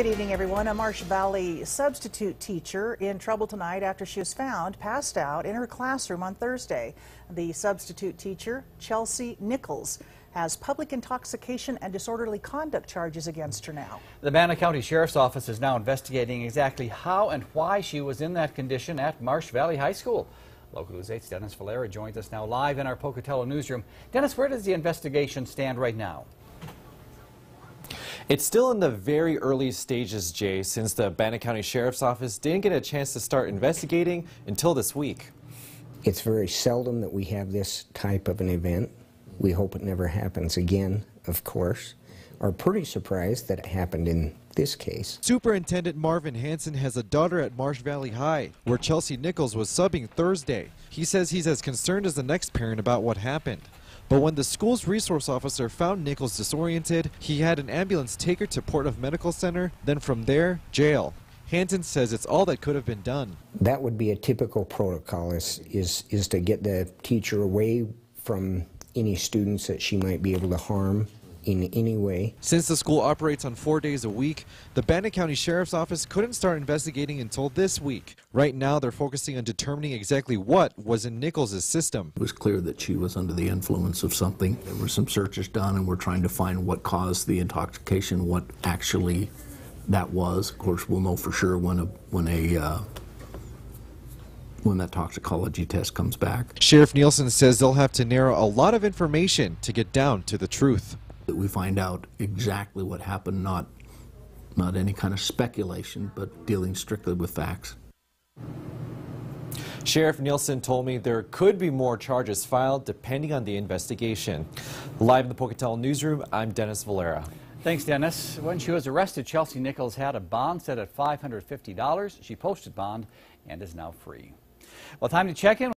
Good evening, everyone. A Marsh Valley substitute teacher in trouble tonight after she was found passed out in her classroom on Thursday. The substitute teacher, Chelsea Nicholes, has public intoxication and disorderly conduct charges against her now. The Bannock County Sheriff's Office is now investigating exactly how and why she was in that condition at Marsh Valley High School. Local News 8's Dennis Valera joins us now live in our Pocatello newsroom. Dennis, where does the investigation stand right now? It's still in the very early stages, Jay, since the Bannock County Sheriff's Office didn't get a chance to start investigating until this week. It's very seldom that we have this type of an event. We hope it never happens again, of course. Are pretty surprised that it happened in this case. Superintendent Marvin Hanson has a daughter at Marsh Valley High, where Chelsea Nicholes was subbing Thursday. He says he's as concerned as the next parent about what happened. But when the school's resource officer found Nicholes disoriented, he had an ambulance take her to Portneuf Medical Center, then from there, jail. Hanson says it's all that could have been done. That would be a typical protocol is, is, is to get the teacher away from any students that she might be able to harm in any way. Since the school operates on four days a week, the Bannock County Sheriff's Office couldn't start investigating until this week. Right now, they're focusing on determining exactly what was in Nicholes' system. It was clear that she was under the influence of something. There were some searches done, and we're trying to find what caused the intoxication, what actually that was. Of course, we'll know for sure when a when a uh, when that toxicology test comes back. Sheriff Nielsen says they'll have to narrow a lot of information to get down to the truth that we find out exactly what happened, not, not any kind of speculation, but dealing strictly with facts. Sheriff Nielsen told me there could be more charges filed depending on the investigation. Live in the Pocatello newsroom, I'm Dennis Valera. Thanks, Dennis. When she was arrested, Chelsea Nicholes had a bond set at $550. She posted bond and is now free. Well, time to check in.